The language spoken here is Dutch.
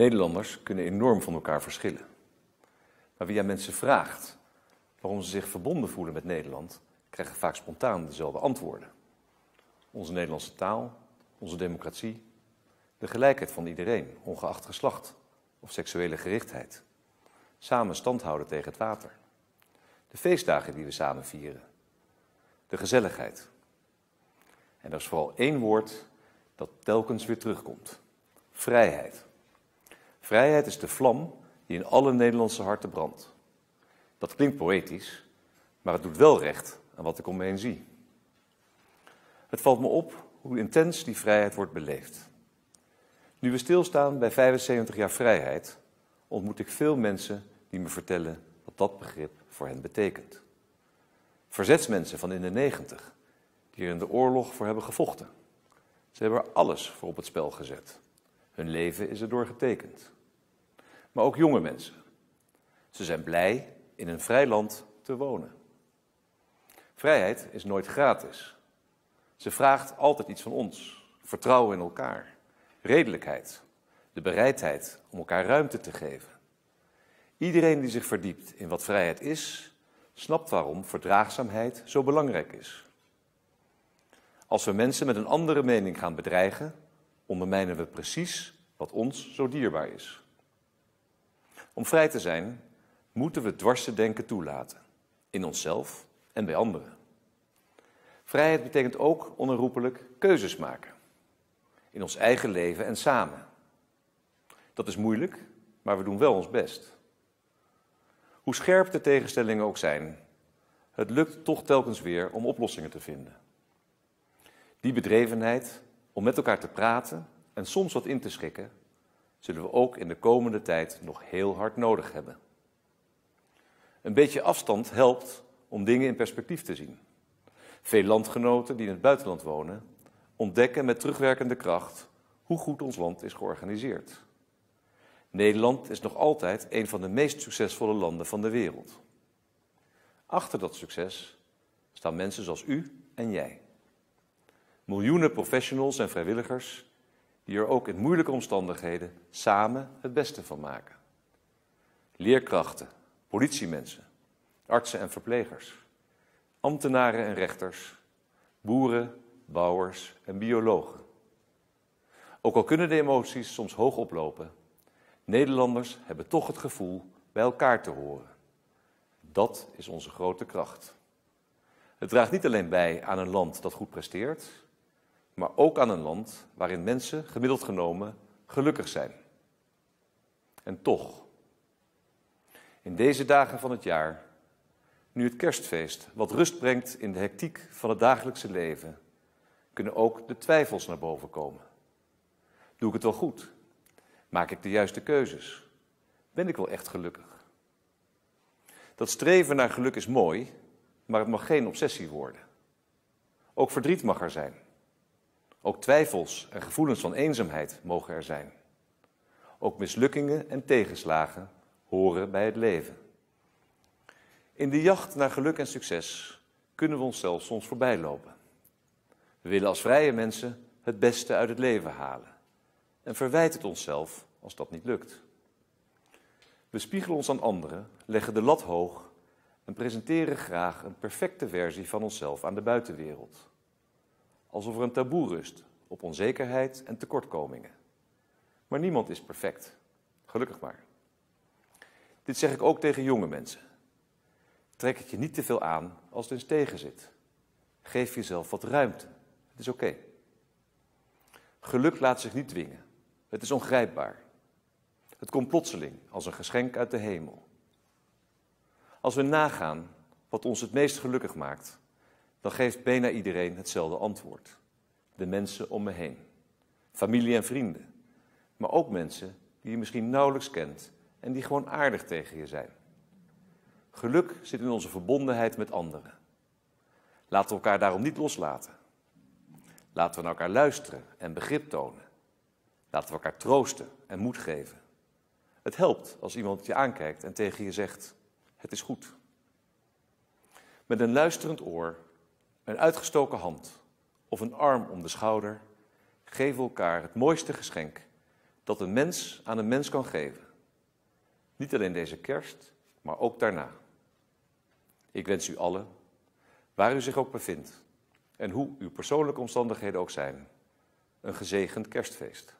Nederlanders kunnen enorm van elkaar verschillen. Maar wie aan mensen vraagt waarom ze zich verbonden voelen met Nederland, krijgen vaak spontaan dezelfde antwoorden. Onze Nederlandse taal, onze democratie, de gelijkheid van iedereen, ongeacht geslacht of seksuele gerichtheid. Samen stand houden tegen het water. De feestdagen die we samen vieren. De gezelligheid. En er is vooral één woord dat telkens weer terugkomt. Vrijheid. Vrijheid is de vlam die in alle Nederlandse harten brandt. Dat klinkt poëtisch, maar het doet wel recht aan wat ik om me heen zie. Het valt me op hoe intens die vrijheid wordt beleefd. Nu we stilstaan bij 75 jaar vrijheid, ontmoet ik veel mensen die me vertellen wat dat begrip voor hen betekent. Verzetsmensen van in de 90, die er in de oorlog voor hebben gevochten. Ze hebben er alles voor op het spel gezet. Hun leven is erdoor getekend. Maar ook jonge mensen. Ze zijn blij in een vrij land te wonen. Vrijheid is nooit gratis. Ze vraagt altijd iets van ons. Vertrouwen in elkaar, redelijkheid, de bereidheid om elkaar ruimte te geven. Iedereen die zich verdiept in wat vrijheid is, snapt waarom verdraagzaamheid zo belangrijk is. Als we mensen met een andere mening gaan bedreigen, ondermijnen we precies wat ons zo dierbaar is. Om vrij te zijn, moeten we dwarse denken toelaten, in onszelf en bij anderen. Vrijheid betekent ook onherroepelijk keuzes maken, in ons eigen leven en samen. Dat is moeilijk, maar we doen wel ons best. Hoe scherp de tegenstellingen ook zijn, het lukt toch telkens weer om oplossingen te vinden. Die bedrevenheid om met elkaar te praten en soms wat in te schikken, zullen we ook in de komende tijd nog heel hard nodig hebben. Een beetje afstand helpt om dingen in perspectief te zien. Veel landgenoten die in het buitenland wonen, ontdekken met terugwerkende kracht hoe goed ons land is georganiseerd. Nederland is nog altijd een van de meest succesvolle landen van de wereld. Achter dat succes staan mensen zoals u en jij. Miljoenen professionals en vrijwilligers die er ook in moeilijke omstandigheden samen het beste van maken. Leerkrachten, politiemensen, artsen en verplegers, ambtenaren en rechters, boeren, bouwers en biologen. Ook al kunnen de emoties soms hoog oplopen, Nederlanders hebben toch het gevoel bij elkaar te horen. Dat is onze grote kracht. Het draagt niet alleen bij aan een land dat goed presteert, maar ook aan een land waarin mensen gemiddeld genomen gelukkig zijn. En toch, in deze dagen van het jaar, nu het kerstfeest wat rust brengt in de hectiek van het dagelijkse leven, kunnen ook de twijfels naar boven komen. Doe ik het wel goed? Maak ik de juiste keuzes? Ben ik wel echt gelukkig? Dat streven naar geluk is mooi, maar het mag geen obsessie worden. Ook verdriet mag er zijn. Ook twijfels en gevoelens van eenzaamheid mogen er zijn. Ook mislukkingen en tegenslagen horen bij het leven. In de jacht naar geluk en succes kunnen we onszelf soms voorbij lopen. We willen als vrije mensen het beste uit het leven halen en verwijt het onszelf als dat niet lukt. We spiegelen ons aan anderen, leggen de lat hoog en presenteren graag een perfecte versie van onszelf aan de buitenwereld alsof er een taboe rust op onzekerheid en tekortkomingen. Maar niemand is perfect, gelukkig maar. Dit zeg ik ook tegen jonge mensen. Trek het je niet te veel aan als het eens tegen zit. Geef jezelf wat ruimte. Het is oké. Geluk laat zich niet dwingen. Het is ongrijpbaar. Het komt plotseling als een geschenk uit de hemel. Als we nagaan wat ons het meest gelukkig maakt, dan geeft bijna iedereen hetzelfde antwoord. De mensen om me heen. Familie en vrienden. Maar ook mensen die je misschien nauwelijks kent en die gewoon aardig tegen je zijn. Geluk zit in onze verbondenheid met anderen. Laten we elkaar daarom niet loslaten. Laten we naar elkaar luisteren en begrip tonen. Laten we elkaar troosten en moed geven. Het helpt als iemand je aankijkt en tegen je zegt: Het is goed. Met een luisterend oor een uitgestoken hand of een arm om de schouder geven elkaar het mooiste geschenk dat een mens aan een mens kan geven. Niet alleen deze kerst, maar ook daarna. Ik wens u allen, waar u zich ook bevindt en hoe uw persoonlijke omstandigheden ook zijn, een gezegend kerstfeest.